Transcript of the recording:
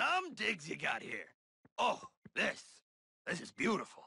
Some digs you got here. Oh, this. This is beautiful.